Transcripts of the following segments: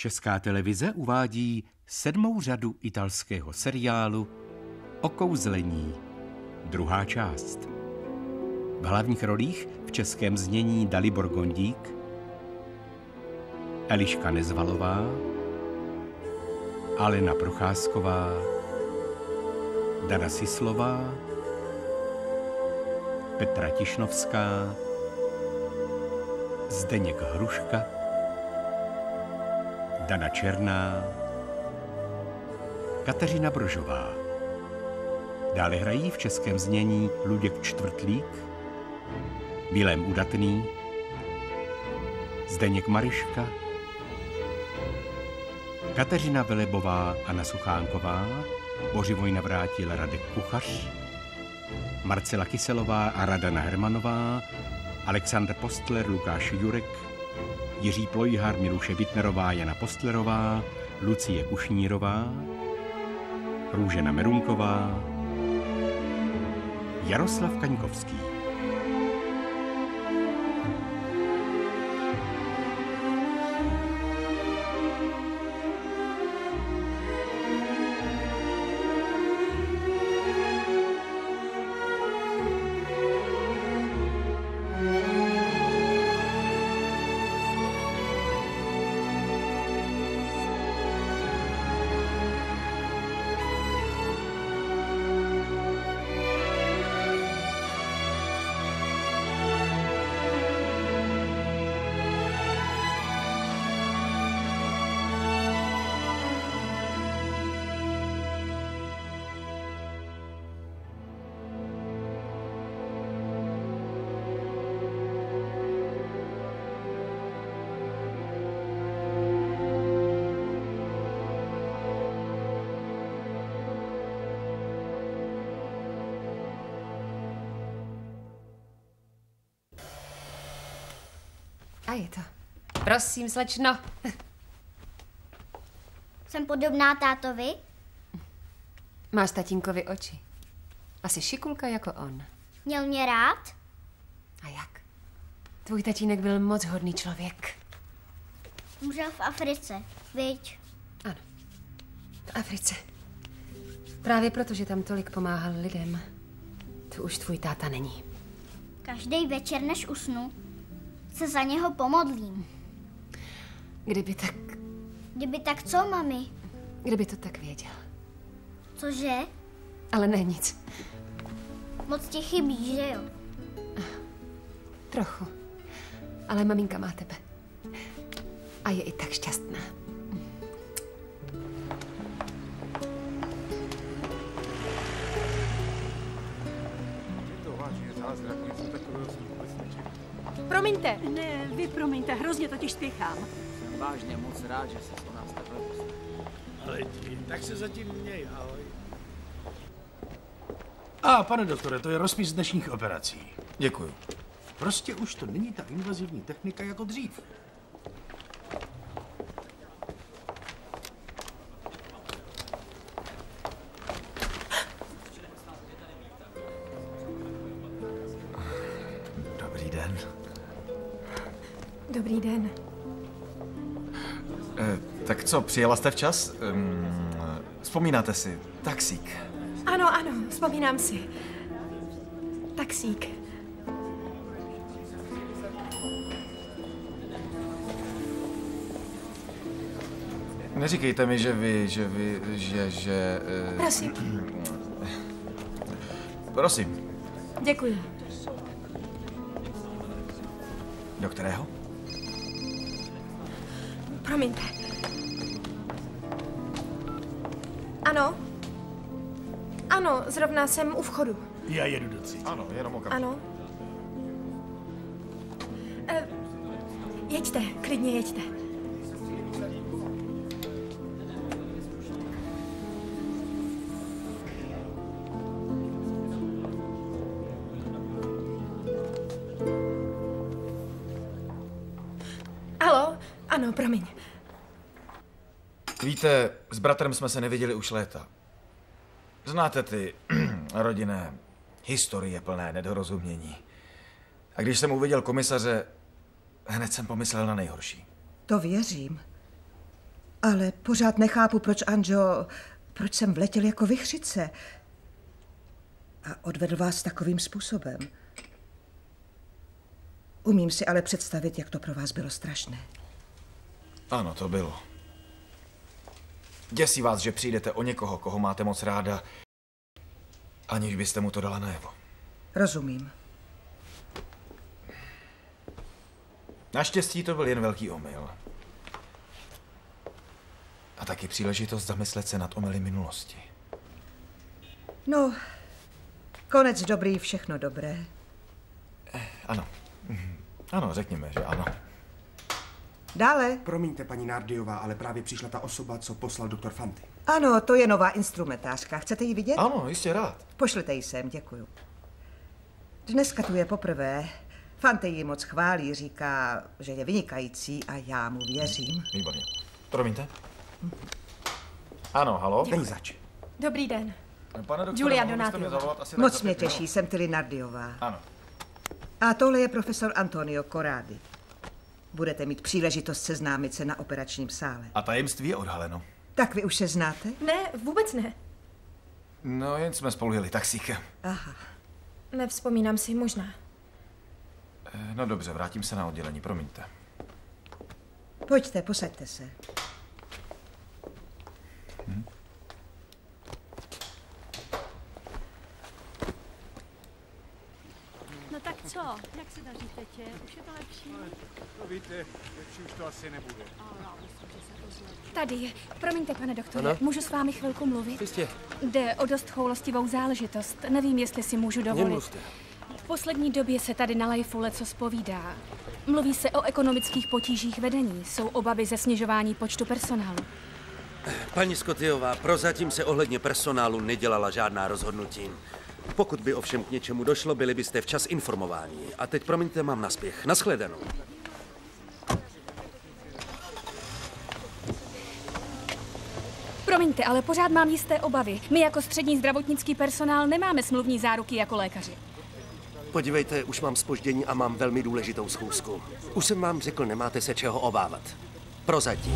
Česká televize uvádí sedmou řadu italského seriálu Okouzlení, druhá část. V hlavních rolích v českém znění Dalibor Gondík, Eliška Nezvalová, Alena Procházková, Dana Sislová, Petra Tišnovská, Zdeněk Hruška, Dana Černá, Kateřina Brožová. Dále hrají v českém znění Luděk Čtvrtlík, Vilém Udatný, Zdeněk Mariška, Kateřina Velebová, Anna Suchánková, Bořivoj Navrátil Radek Kuchař, Marcela Kyselová a Radana Hermanová, Aleksandr Postler, Lukáš Jurek, Jiří Plojhar, Miluše Bitnerová, Jana Postlerová, Lucie Kušnírová, Růžena Merunková, Jaroslav Kaňkovský. A je to. Prosím, slečno. Jsem podobná tátovi? Máš tatínkovi oči. Asi šikulka jako on. Měl mě rád? A jak? Tvůj tatínek byl moc hodný člověk. Umřel v Africe, viď? Ano. V Africe. Právě proto, že tam tolik pomáhal lidem. To už tvůj táta není. Každý večer, než usnu, se za něho pomodlím. Kdyby tak... Kdyby tak co, mami? Kdyby to tak věděl. Cože? Ale ne nic. Moc ti chybí, že jo? Trochu. Ale maminka má tebe. A je i tak šťastná. Promiňte. Ne, vy promiňte, hrozně totiž spěchám. Jsem vážně moc rád, že se o nás takhle. Ale tak se zatím měj, ahoj. A, pane doktore, to je rozpis dnešních operací. Děkuju. Prostě už to není ta invazivní technika jako dřív. Co, přijela jste včas? Um, vzpomínáte si, taxík. Ano, ano, vzpomínám si. Taxík. Neříkejte mi, že vy, že vy, že, že... e, Prosím. prosím, Děkuji. do kterého? Promiňte. Ano. Ano, zrovna jsem u vchodu. Já jedu do tři. Ano, jenom okamžik. Ano. E, jeďte, klidně jeďte. Halo? Ano, promiň. Víte, bratrem jsme se neviděli už léta. Znáte ty rodinné historie plné nedorozumění. A když jsem uviděl komisaře, hned jsem pomyslel na nejhorší. To věřím. Ale pořád nechápu, proč Anjo, proč jsem vletěl jako vychřice a odvedl vás takovým způsobem. Umím si ale představit, jak to pro vás bylo strašné. Ano, to bylo. Děsí vás, že přijdete o někoho, koho máte moc ráda, aniž byste mu to dala najevo. Rozumím. Naštěstí to byl jen velký omyl. A taky příležitost zamyslet se nad omily minulosti. No, konec dobrý, všechno dobré. Ano. Mhm. Ano, řekněme, že ano. Dále. Promiňte, paní Nardiová, ale právě přišla ta osoba, co poslal doktor Fanty. Ano, to je nová instrumentářka. Chcete ji vidět? Ano, jistě rád. Pošlete ji sem, děkuju. Dneska tu je poprvé. Fante ji moc chválí, říká, že je vynikající a já mu věřím. Výborně. Promiňte. Ano, halo? Není zač. Dobrý den. Pane doktore, Julia Donátiová. zavolat asi tak Moc mě těší, jsem Tilly Nardiová. Ano. A tohle je profesor Antonio Corradi. Budete mít příležitost seznámit se na operačním sále. A tajemství je odhaleno. Tak vy už se znáte? Ne, vůbec ne. No, jen jsme spolu jeli taxíkem. Aha. Nevzpomínám si, možná. Eh, No dobře, vrátím se na oddělení, promiňte. Pojďte, posaďte se. No tak co? Jak se daří tetě? Už je to lepší? To víte, lepší už to asi nebude. Tady, promiňte, pane doktore, Ano? můžu s vámi chvilku mluvit? Jistě. Jde o dost choulostivou záležitost. Nevím, jestli si můžu dovolit. Nemluvte. V poslední době se tady na Lajfu leco zpovídá. Mluví se o ekonomických potížích vedení. Jsou obavy ze snižování počtu personálu. Paní Skotyová, prozatím se ohledně personálu nedělala žádná rozhodnutí. Pokud by ovšem k něčemu došlo, byli byste včas informováni. A teď, promiňte, mám naspěch. Naschledanou. Promiňte, ale pořád mám jisté obavy. My jako střední zdravotnický personál nemáme smluvní záruky jako lékaři. Podívejte, už mám spoždění a mám velmi důležitou schůzku. Už jsem vám řekl, nemáte se čeho obávat. Prozatím.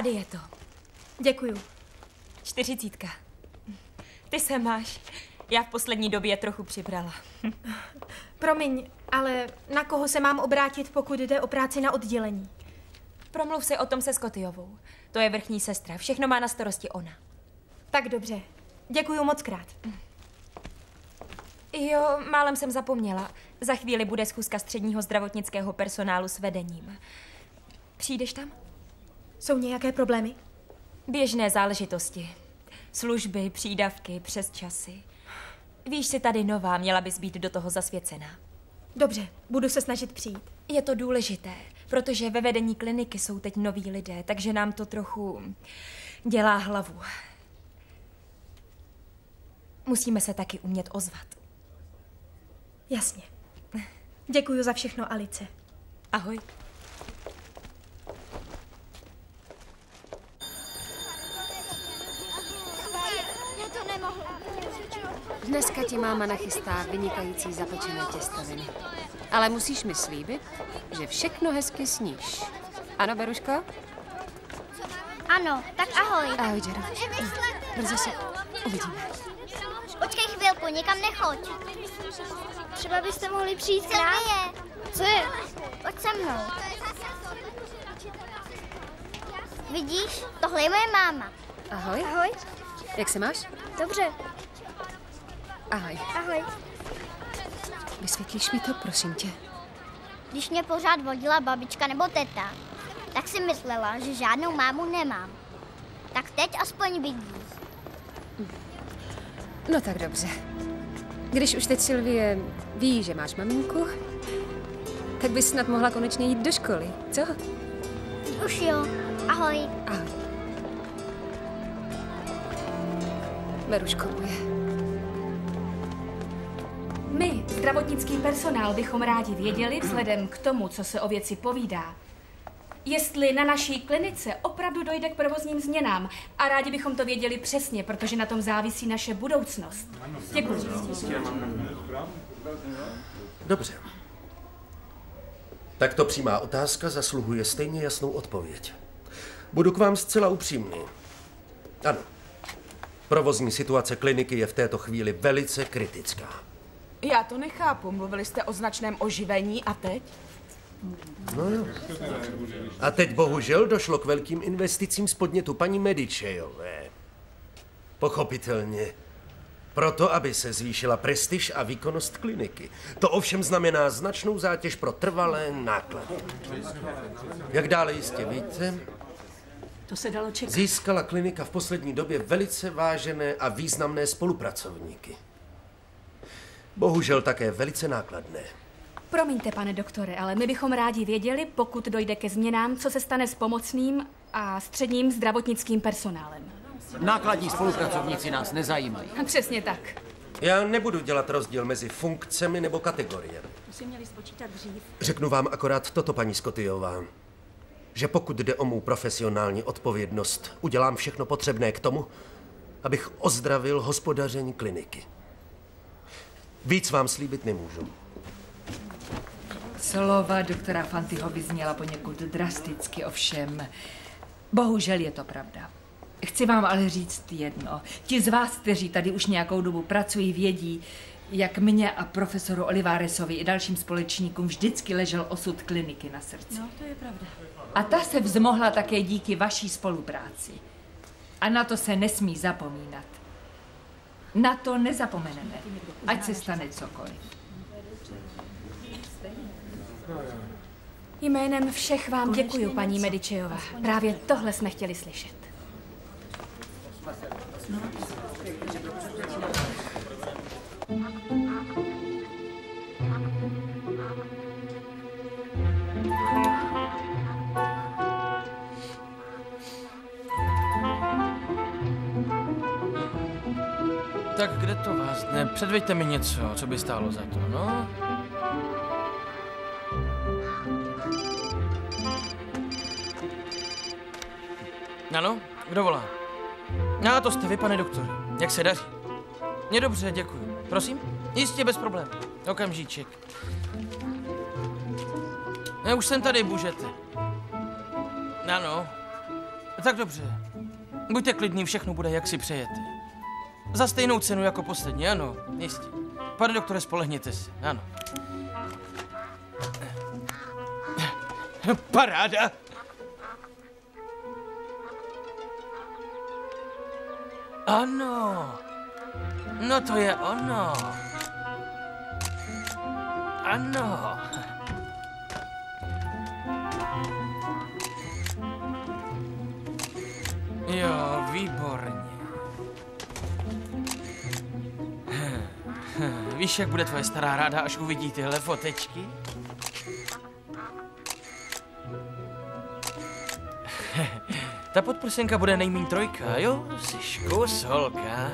Tady je to. Děkuju. Čtyřicítka. Ty se máš. Já v poslední době trochu přibrala. Promiň, ale na koho se mám obrátit, pokud jde o práci na oddělení? Promluv si o tom se Skotyovou. To je vrchní sestra. Všechno má na starosti ona. Tak dobře. Děkuju moc krát. Jo, málem jsem zapomněla. Za chvíli bude schůzka středního zdravotnického personálu s vedením. Přijdeš tam? Jsou nějaké problémy? Běžné záležitosti. Služby, přídavky, přes časy. Víš, jsi tady nová, měla bys být do toho zasvěcená. Dobře, budu se snažit přijít. Je to důležité, protože ve vedení kliniky jsou teď noví lidé, takže nám to trochu dělá hlavu. Musíme se taky umět ozvat. Jasně. Děkuju za všechno, Alice. Ahoj. Já to nemohu. Dneska ti máma nachystá vynikající zapečené těstoviny. Ale musíš mi slíbit, že všechno hezky sníš. Ano, Beruško? Ano, tak ahoj. Ahoj, Jero. Brzo se uvidíme. Počkej chvilku, nikam nechoď. Třeba byste mohli přijít k nám. je? Co je? Pojď se mnou. Vidíš, tohle je moje máma. Ahoj. Ahoj. Jak se máš? Dobře. Ahoj. Ahoj. Vysvětlíš mi to, prosím tě? Když mě pořád vodila babička nebo teta, tak si myslela, že žádnou mámu nemám. Tak teď aspoň vidí. No tak dobře. Když už teď Sylvie ví, že máš maminku, tak bys snad mohla konečně jít do školy, co? Už jo. Ahoj. Ahoj. Beruško moje. My, zdravotnický personál, bychom rádi věděli, vzhledem k tomu, co se o věci povídá, jestli na naší klinice opravdu dojde k provozním změnám. A rádi bychom to věděli přesně, protože na tom závisí naše budoucnost. Děkuji. Dobře. Takto přímá otázka zasluhuje stejně jasnou odpověď. Budu k vám zcela upřímný. Ano. Provozní situace kliniky je v této chvíli velice kritická. Já to nechápu. Mluvili jste o značném oživení a teď? No jo. A teď bohužel došlo k velkým investicím z podnětu paní Medičejové. Pochopitelně. Proto, aby se zvýšila prestiž a výkonnost kliniky. To ovšem znamená značnou zátěž pro trvalé náklady. Jak dále jistě víte, To se dalo čekat. získala klinika v poslední době velice vážené a významné spolupracovníky. Bohužel také velice nákladné. Promiňte, pane doktore, ale my bychom rádi věděli, pokud dojde ke změnám, co se stane s pomocným a středním zdravotnickým personálem. Nákladní spolupracovníci nás nezajímají. Přesně tak. Já nebudu dělat rozdíl mezi funkcemi nebo kategoriemi. To si měli spočítat dřív. Řeknu vám akorát toto, paní Skotyová. Že pokud jde o mou profesionální odpovědnost, udělám všechno potřebné k tomu, abych ozdravil hospodaření kliniky. Víc vám slíbit nemůžu. Slova doktora Fantyho vyzněla poněkud drasticky, ovšem. Bohužel je to pravda. Chci vám ale říct jedno. Ti z vás, kteří tady už nějakou dobu pracují, vědí, jak mě a profesoru Olivaresovi i dalším společníkům vždycky ležel osud kliniky na srdci. No, to je pravda. A ta se vzmohla také díky vaší spolupráci. A na to se nesmí zapomínat. Na to nezapomeneme, ať se stane cokoliv. Jménem všech vám děkuji, paní Medičejová. Právě tohle jsme chtěli slyšet. Tak kde to vás ne? Předveďte mi něco, co by stálo za to, no? Ano, kdo volá? Já to jste vy, pane doktor. Jak se daří? Mě dobře, děkuji. Prosím? Jistě, bez problémů. Okamžíček. Já už jsem tady, můžete. Ano. Tak dobře. Buďte klidní, všechno bude, jak si přejete. Za stejnou cenu jako poslední, ano, jistě. Pane doktore, spolehněte se, ano. Paráda! Ano. No to je ono. Ano. Jo, Víš, jak bude tvoje stará ráda, až uvidí tyhle fotečky? Ta podprsenka bude nejmín trojka, jo? Jsi škus, holka.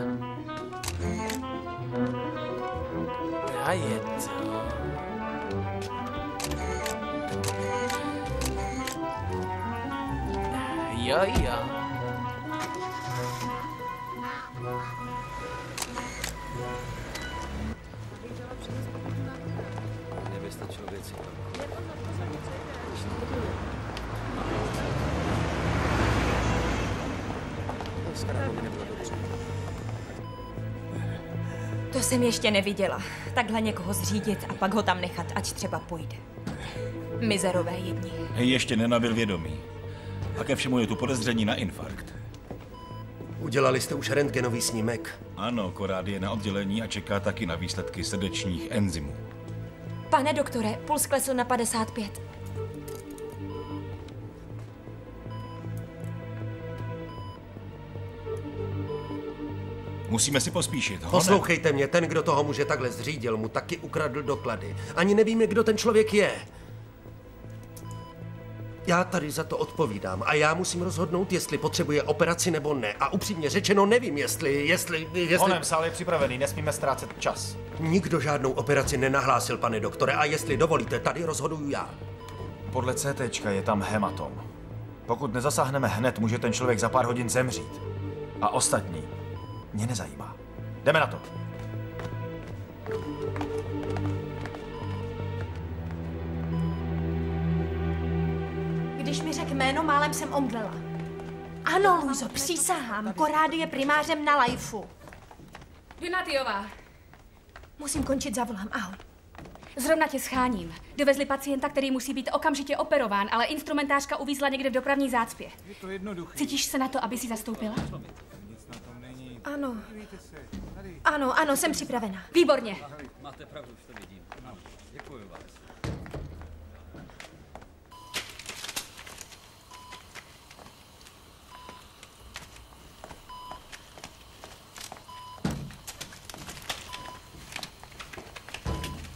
A je to. Jo, jo. Ještě neviděla. Takhle někoho zřídit a pak ho tam nechat, ať třeba půjde. Mizerové jedni. Ještě nenabil vědomí. A ke všemu je tu podezření na infarkt. Udělali jste už rentgenový snímek? Ano, Korád je na oddělení a čeká taky na výsledky srdečních enzymů. Pane doktore, puls klesl na 55. Musíme si pospíšit. Honem. Poslouchejte mě, ten, kdo toho muže takhle zřídil, mu taky ukradl doklady. Ani nevíme, kdo ten člověk je. Já tady za to odpovídám a já musím rozhodnout, jestli potřebuje operaci nebo ne. A upřímně řečeno nevím, jestli, jestli, jestli... Honem, sál je připravený, nesmíme ztrácet čas. Nikdo žádnou operaci nenahlásil, pane doktore, a jestli dovolíte, tady rozhoduju já. podle CT je tam hematom. Pokud nezasáhneme hned, může ten člověk za pár hodin zemřít. A ostatní mě nezajímá. Jdeme na to. Když mi řekl jméno, málem jsem omdlela. Ano, Luzo, přísahám. Korády je primářem na lajfu. Donatiová, Musím končit, zavolám. Ahoj. zrovna tě scháním. Dovezli pacienta, který musí být okamžitě operován, ale instrumentářka uvízla někde v dopravní zácpě. Je to jednoduché. Cítíš se na to, aby si zastoupila? Ano. Ano, ano, jsem připravena. Výborně. Máte pravdu, už to vidím. Děkuji vás.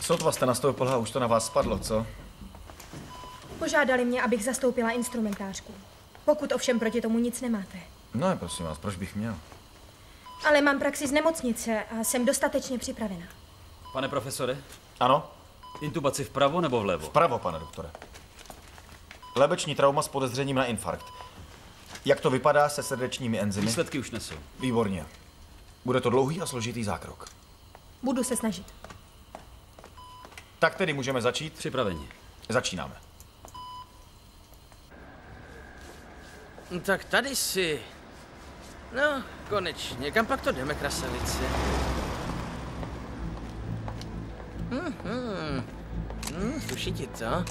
Sotva jste nastoupil a už to na vás spadlo, co? Požádali mě, abych zastoupila instrumentářku. Pokud ovšem proti tomu nic nemáte. No, prosím vás, proč bych měl? Ale mám praxi z nemocnice a jsem dostatečně připravena. Pane profesore? Ano? Intubaci vpravo nebo vlevo? Vpravo, pane doktore. Lebeční trauma s podezřením na infarkt. Jak to vypadá se srdečními enzymy? Výsledky už nesou. Výborně. Bude to dlouhý a složitý zákrok. Budu se snažit. Tak tedy můžeme začít? Připraveni. Začínáme. Tak tady si. No, konečně. Kam pak to jdeme, krasavice? Mhm. Hm, ti to?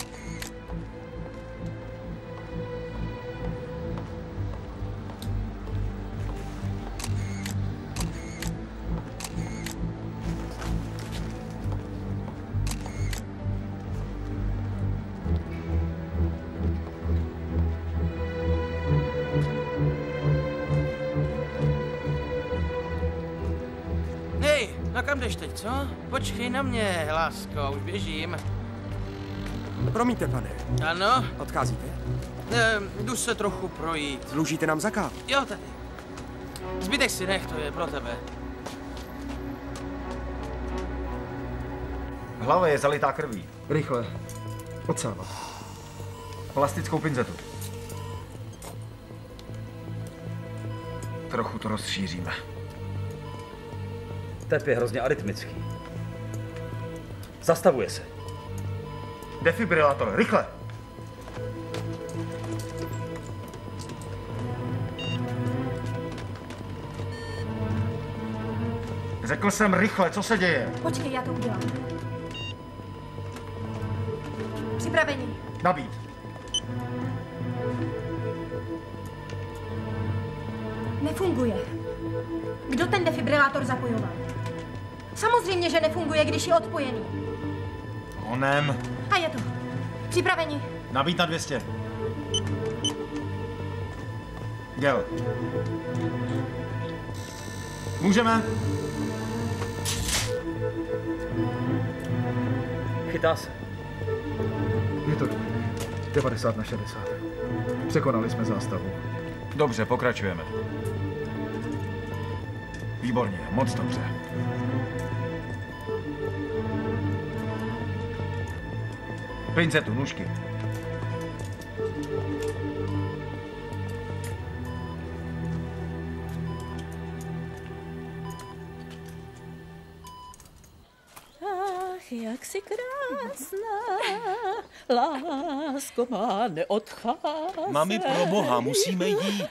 Kam jdeš teď, co? Počkej na mě, lásko, už běžím. Promiňte, pane. Ano? Odcházíte? E, jdu se trochu projít. Dlužíte nám zakát. Jo, tady. Zbytek si nech, to je pro tebe. Hlava je zalitá krví. Rychle. Odsávat. Plastickou pinzetu. Trochu to rozšíříme. Tep je hrozně arytmický. Zastavuje se. Defibrilátor, rychle! Řekl jsem rychle, co se děje? Počkej, já to udělám. Připraveni. Nabít. Nefunguje. Kdo ten defibrilátor zapojoval? Samozřejmě, že nefunguje, když je odpojený. Onem. A je to. Připraveni. Nabít na 200. Gel. Můžeme? Chytá se. Je to dobré. 90 na 60. Překonali jsme zástavu. Dobře, pokračujeme. Výborně, moc dobře. Pincetu, nůžky. Ach, jak jsi krásná, lásko má neodcházet. Mami, pro boha, musíme jít.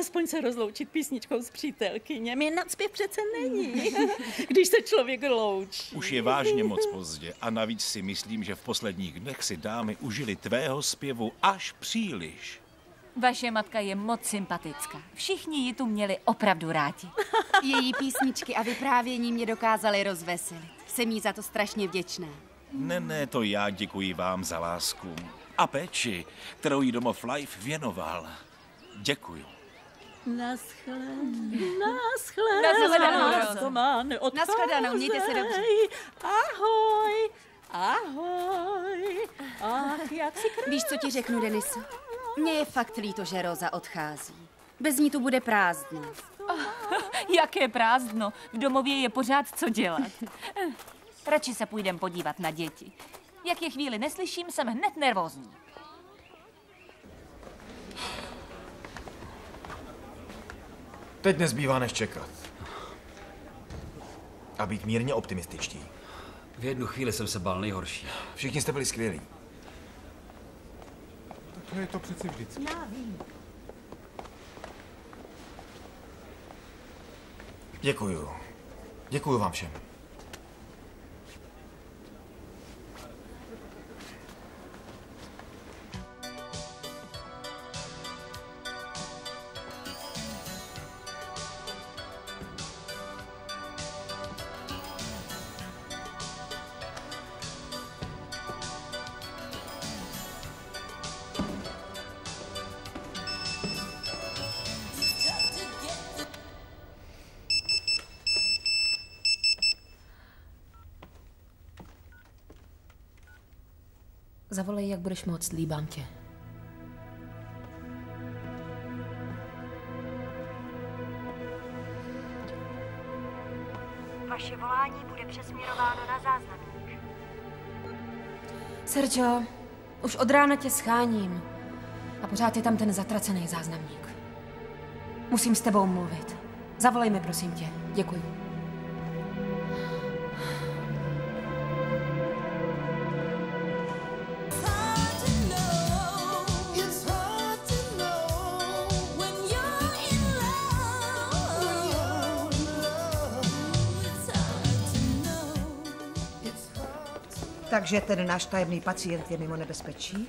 Aspoň se rozloučit písničkou s přítelkyněmi. Nadspěv přece není, když se člověk loučí. Už je vážně moc pozdě a navíc si myslím, že v posledních dnech si dámy užili tvého zpěvu až příliš. Vaše matka je moc sympatická. Všichni ji tu měli opravdu rádi. Její písničky a vyprávění mě dokázaly rozveselit. Jsem jí za to strašně vděčná. Ne, ne, to já děkuji vám za lásku. A péči, kterou jí domov Life věnoval. Děkuju. Naschledanou, naschledanou, Nashledanou, Rozo. Nashledanou, mějte se dobře. Ahoj, ahoj, ach, jak si krásná. Víš, co ti řeknu, Deniso? Mně je fakt líto, že Roza odchází. Bez ní tu bude prázdno. Jaké prázdno. V domově je pořád co dělat. Radši se půjdem podívat na děti. Jak je chvíli neslyším, jsem hned nervózní. Teď nezbývá než čekat. A být mírně optimističtí. V jednu chvíli jsem se bál nejhorší. Všichni jste byli skvělí. To je to přece vždycky. Já vím. Děkuju. Děkuju vám všem. Zavolej, jak budeš moc, líbám tě. Vaše volání bude přesměrováno na záznamník. Sergio, už od rána tě scháním. A pořád je tam ten zatracený záznamník. Musím s tebou mluvit. Zavolej mi, prosím tě. Děkuji. Takže ten náš tajemný pacient je mimo nebezpečí?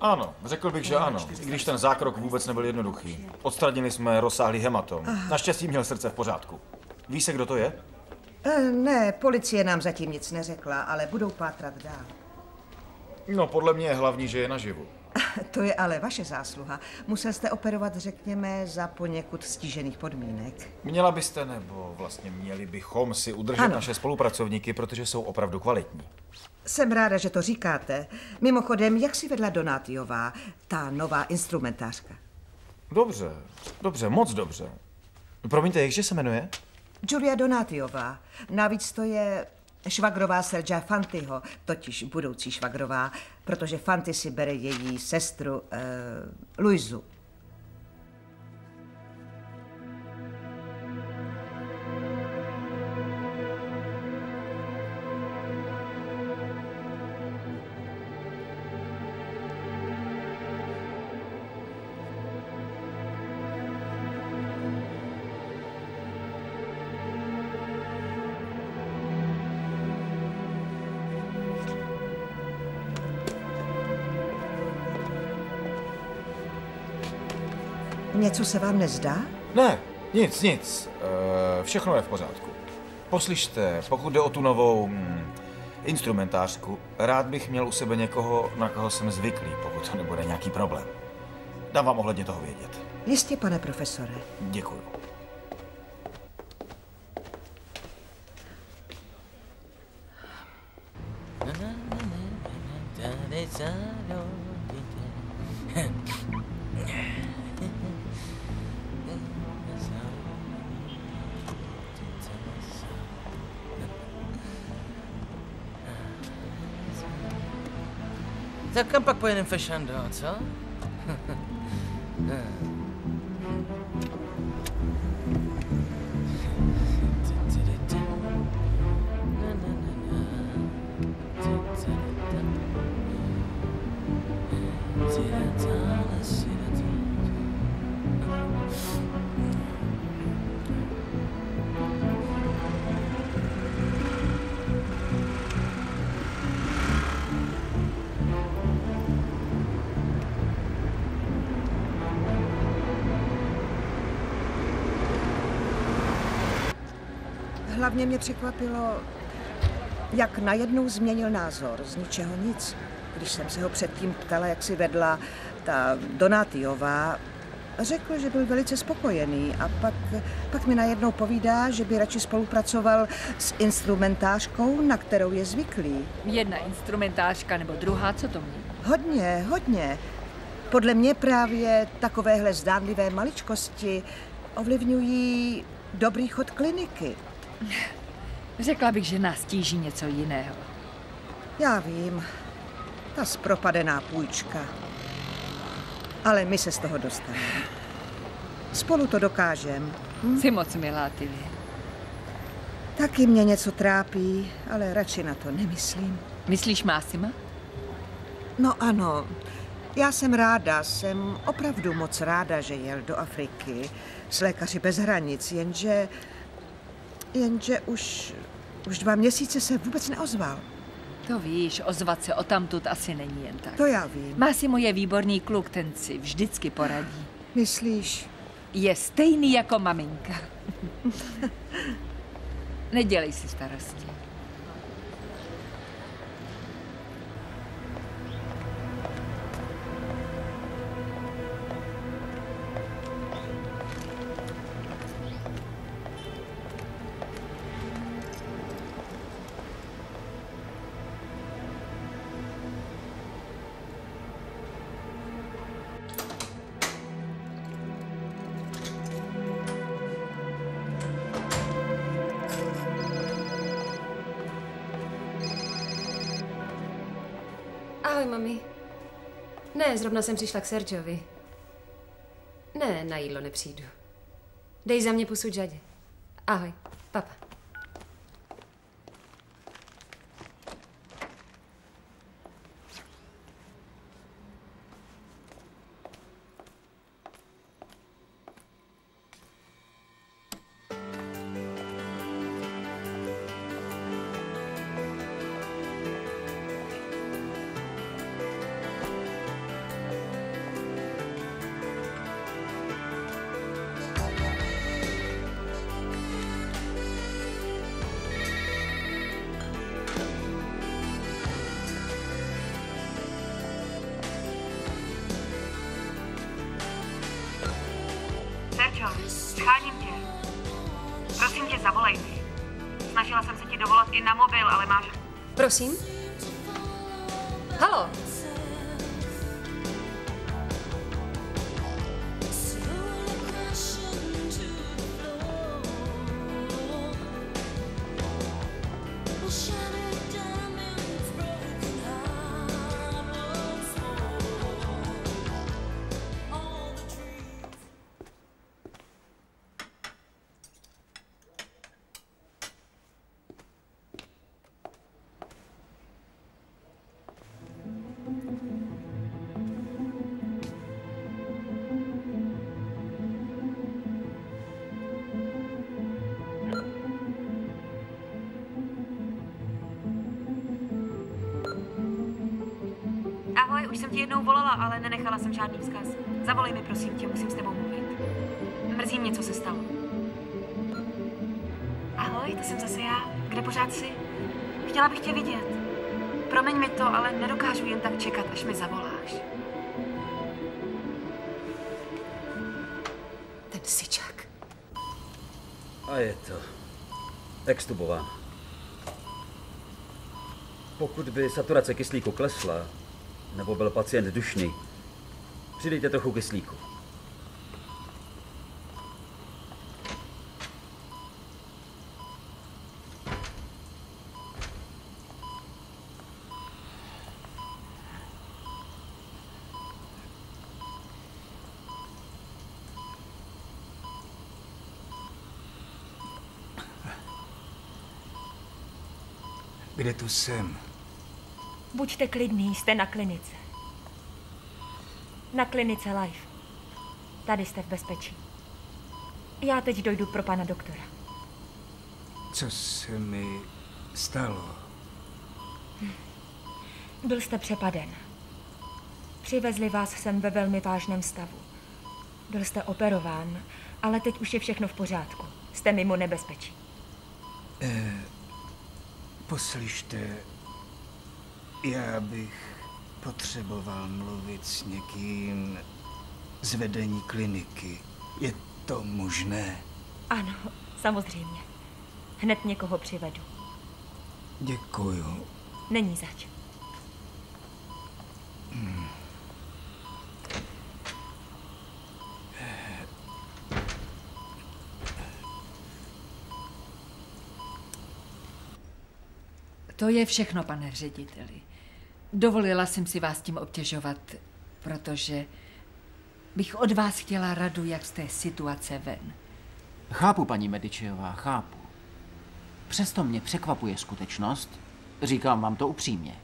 Ano, řekl bych, že ano, i když ten zákrok vůbec nebyl jednoduchý. Odstranili jsme rozsáhlý hematom. Naštěstí měl srdce v pořádku. Ví se, kdo to je? E, ne, policie nám zatím nic neřekla, ale budou pátrat dál. No, podle mě je hlavní, že je naživu. To je ale vaše zásluha. Musel jste operovat, řekněme, za poněkud stížených podmínek. Měla byste, nebo vlastně měli bychom si udržet Ano. naše spolupracovníky, protože jsou opravdu kvalitní. Jsem ráda, že to říkáte. Mimochodem, jak si vedla Donátiová, ta nová instrumentářka? Dobře, dobře, moc dobře. Promiňte, jakže se jmenuje? Julia Donátiová. Navíc to je švagrová Sergia Fantyho, totiž budoucí švagrová, protože Fanty si bere její sestru eh, Luizu. Něco se vám nezdá? Ne, nic, nic. E, všechno je v pořádku. Poslyšte, pokud jde o tu novou mm, instrumentářku, rád bych měl u sebe někoho, na koho jsem zvyklý, pokud to nebude nějaký problém. Dám vám ohledně toho vědět. Jistě, pane profesore. Děkuju. Tak kam pak pojedem fešando, co? Hlavně mě překvapilo, jak najednou změnil názor z ničeho nic. Když jsem se ho předtím ptala, jak si vedla ta Donátiová, řekl, že byl velice spokojený a pak, pak mi najednou povídá, že by radši spolupracoval s instrumentářkou, na kterou je zvyklý. Jedna instrumentářka nebo druhá, co to mění? Hodně, hodně. Podle mě právě takovéhle zdánlivé maličkosti ovlivňují dobrý chod kliniky. Řekla bych, že nás tíží něco jiného. Já vím, ta zpropadená půjčka. Ale my se z toho dostaneme. Spolu to dokážem. Hm? Jsi moc milá, ty. Taky mě něco trápí, ale radši na to nemyslím. Myslíš Másima? No ano, já jsem ráda, jsem opravdu moc ráda, že jel do Afriky s lékaři bez hranic, jenže, jenže už, už dva měsíce se vůbec neozval. To víš, ozvat se o tamtud asi není jen tak. To já vím. Másimo je výborný kluk, ten si vždycky poradí. Myslíš? Je stejný jako maminka. Nedělej si starosti. Ahoj, mami. Ne, zrovna jsem přišla k Sergiovi. Ne, na jídlo nepřijdu. Dej za mě pusu Jadě. Ahoj, papa. Snažila jsem se ti dovolat i na mobil, ale máš... Prosím? Halo? Chtěla bych tě vidět. Promiň mi to, ale nedokážu jen tak čekat, až mi zavoláš. Ten syčák. A je to extubován. Pokud by saturace kyslíku klesla, nebo byl pacient dušný, přidejte trochu kyslíku. Kde tu jsem? Buďte klidný, jste na klinice. Na klinice Life. Tady jste v bezpečí. Já teď dojdu pro pana doktora. Co se mi stalo? Byl jste přepaden. Přivezli vás sem ve velmi vážném stavu. Byl jste operován, ale teď už je všechno v pořádku. Jste mimo nebezpečí. Eh, poslyšte, já bych potřeboval mluvit s někým z vedení kliniky. Je to možné? Ano, samozřejmě. Hned někoho přivedu. Děkuju. Není zač. Hmm. To je všechno, pane řediteli. Dovolila jsem si vás tím obtěžovat, protože bych od vás chtěla radu, jak z té situace ven. Chápu, paní Medičejová, chápu. Přesto mě překvapuje skutečnost, říkám vám to upřímně,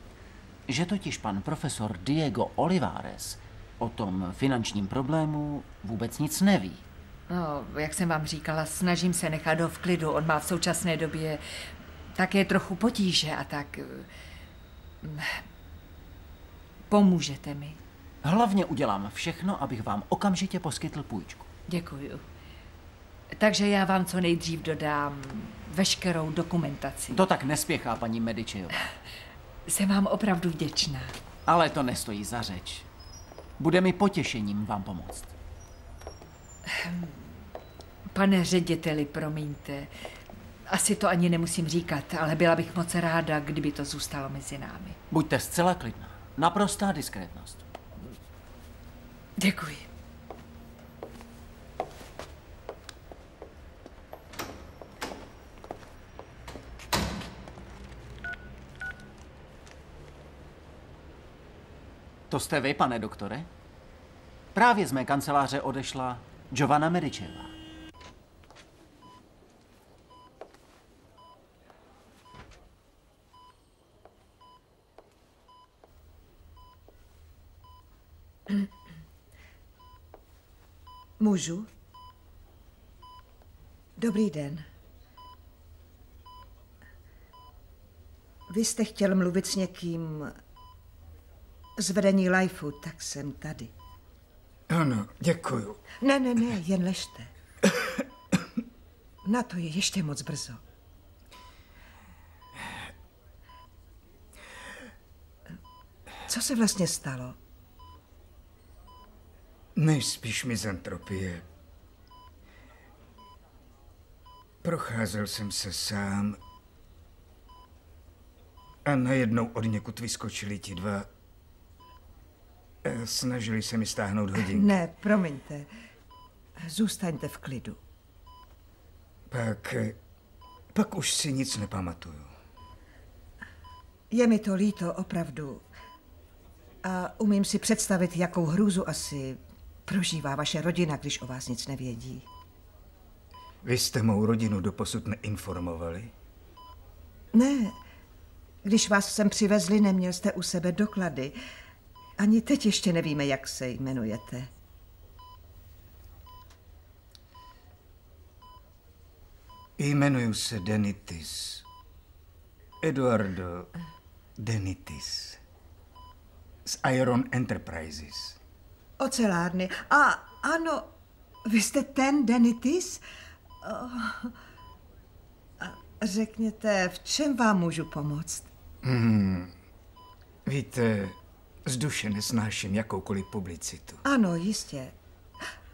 že totiž pan profesor Diego Olivares o tom finančním problému vůbec nic neví. No, jak jsem vám říkala, snažím se nechat ho v klidu. On má v současné době také trochu potíže a tak... mm, Pomůžete mi. Hlavně udělám všechno, abych vám okamžitě poskytl půjčku. Děkuju. Takže já vám co nejdřív dodám veškerou dokumentaci. To tak nespěchá, paní Medičejová. Jsem vám opravdu vděčná. Ale to nestojí za řeč. Bude mi potěšením vám pomoct. Pane řediteli, promiňte. Asi to ani nemusím říkat, ale byla bych moc ráda, kdyby to zůstalo mezi námi. Buďte zcela klidná. Naprostá diskrétnost. Děkuji. To jste vy, pane doktore? Právě z mé kanceláře odešla Giovanna Medičeva. Můžu? Dobrý den. Vy jste chtěl mluvit s někým z vedení Lifeu, tak jsem tady. Ano, děkuju. Ne, ne, ne, jen ležte. Na to je ještě moc brzo. Co se vlastně stalo? Nejspíš mizantropie. Procházel jsem se sám a najednou od někud vyskočili ti dva. Eh, Snažili se mi stáhnout hodinky. Ne, promiňte. Zůstaňte v klidu. Pak, eh, pak už si nic nepamatuju. Je mi to líto, opravdu. A umím si představit, jakou hrůzu asi prožívá vaše rodina, když o vás nic nevědí. Vy jste mou rodinu doposud neinformovali? Ne, když vás sem přivezli, neměl jste u sebe doklady. Ani teď ještě nevíme, jak se jmenujete. Jmenuji se Denitis. Eduardo Denitis. Z Iron Enterprises. Ocelárny. A ano, vy jste ten Denitis? Oh. Řekněte, v čem vám můžu pomoct? Hmm. Víte, z duše nesnáším jakoukoliv publicitu. Ano, jistě.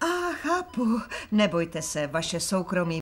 A chápu. Nebojte se, vaše soukromí